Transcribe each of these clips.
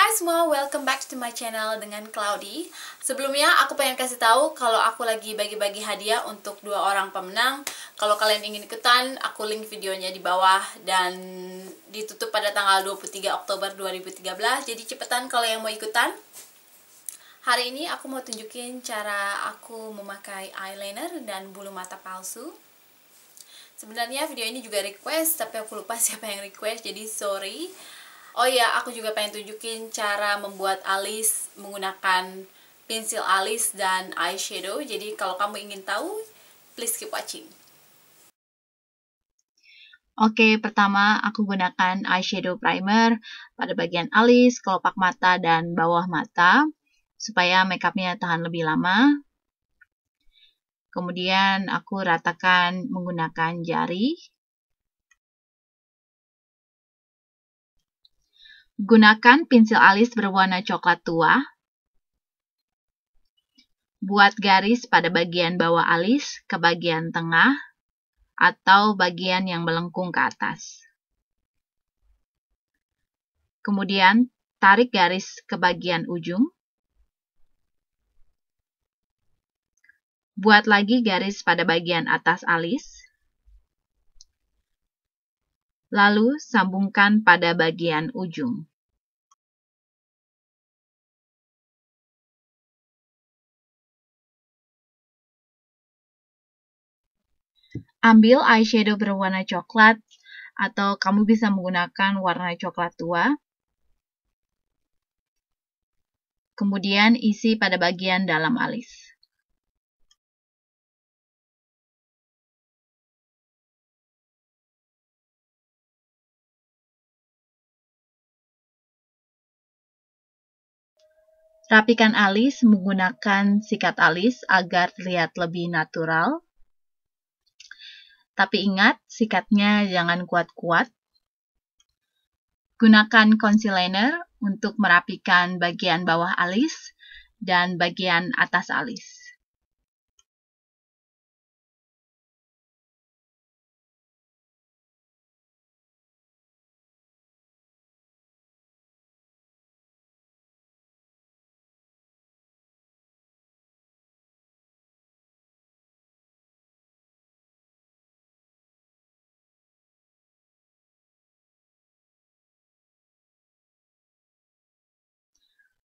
Hai semua, welcome back to my channel dengan Cloudy. Sebelumnya aku pengen kasih tahu kalau aku lagi bagi-bagi hadiah untuk dua orang pemenang. Kalau kalian ingin ikutan, aku link videonya di bawah dan ditutup pada tanggal 23 Oktober 2013. Jadi cepetan kalau yang mau ikutan. Hari ini aku mau tunjukin cara aku memakai eyeliner dan bulu mata palsu. Sebenarnya video ini juga request, tapi aku lupa siapa yang request, jadi sorry. Oh iya, aku juga pengen tunjukin cara membuat alis menggunakan pensil alis dan eyeshadow. Jadi kalau kamu ingin tahu, please keep watching. Oke, pertama aku gunakan eyeshadow primer pada bagian alis, kelopak mata, dan bawah mata supaya makeupnya tahan lebih lama. Kemudian aku ratakan menggunakan jari. Gunakan pensil alis berwarna coklat tua. Buat garis pada bagian bawah alis ke bagian tengah atau bagian yang melengkung ke atas. Kemudian, tarik garis ke bagian ujung. Buat lagi garis pada bagian atas alis. Lalu sambungkan pada bagian ujung. Ambil eyeshadow berwarna coklat atau kamu bisa menggunakan warna coklat tua. Kemudian isi pada bagian dalam alis. Rapikan alis menggunakan sikat alis agar terlihat lebih natural. Tapi ingat, sikatnya jangan kuat-kuat. Gunakan concealer untuk merapikan bagian bawah alis dan bagian atas alis.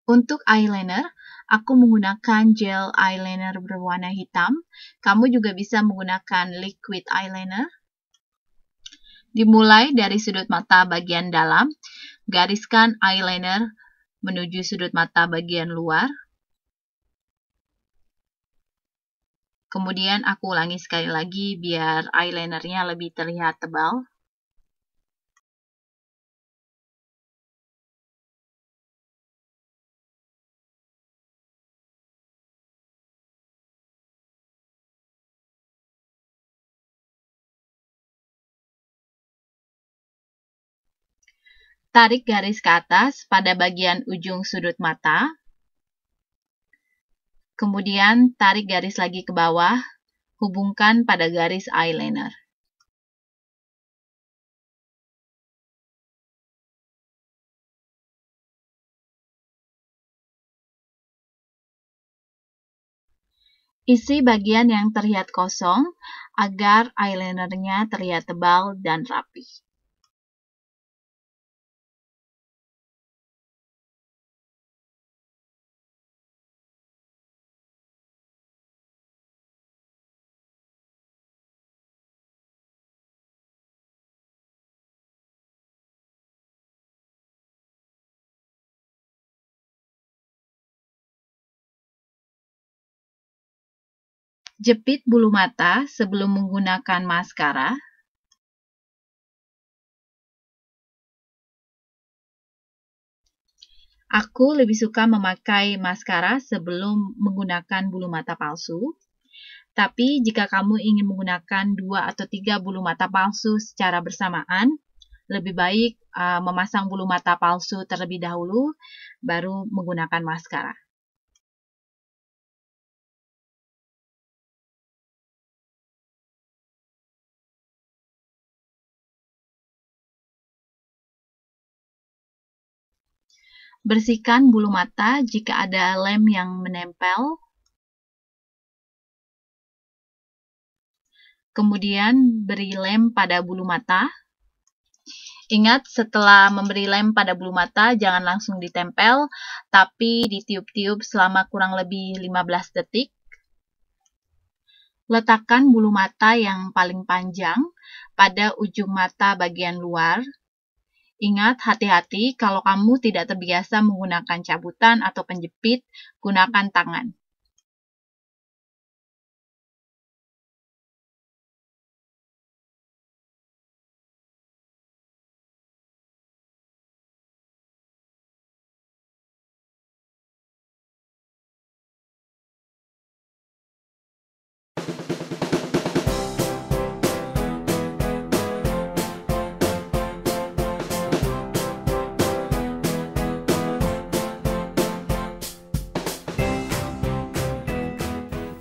Untuk eyeliner, aku menggunakan gel eyeliner berwarna hitam. Kamu juga bisa menggunakan liquid eyeliner. Dimulai dari sudut mata bagian dalam, gariskan eyeliner menuju sudut mata bagian luar. Kemudian aku ulangi sekali lagi biar eyelinernya lebih terlihat tebal. Tarik garis ke atas pada bagian ujung sudut mata. Kemudian tarik garis lagi ke bawah, hubungkan pada garis eyeliner. Isi bagian yang terlihat kosong agar eyelinernya terlihat tebal dan rapi. Jepit bulu mata sebelum menggunakan maskara. Aku lebih suka memakai maskara sebelum menggunakan bulu mata palsu. Tapi jika kamu ingin menggunakan dua atau tiga bulu mata palsu secara bersamaan, lebih baik uh, memasang bulu mata palsu terlebih dahulu, baru menggunakan maskara. Bersihkan bulu mata jika ada lem yang menempel. Kemudian beri lem pada bulu mata. Ingat, setelah memberi lem pada bulu mata, jangan langsung ditempel, tapi ditiup-tiup selama kurang lebih 15 detik. Letakkan bulu mata yang paling panjang pada ujung mata bagian luar. Ingat, hati-hati kalau kamu tidak terbiasa menggunakan cabutan atau penjepit, gunakan tangan.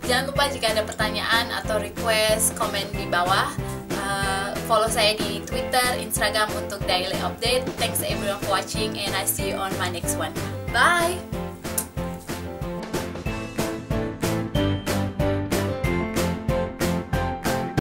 Jangan lupa jika ada pertanyaan atau request, komen di bawah. Uh, follow saya di Twitter, Instagram untuk daily update. Thanks everyone for watching and I see you on my next one. Bye!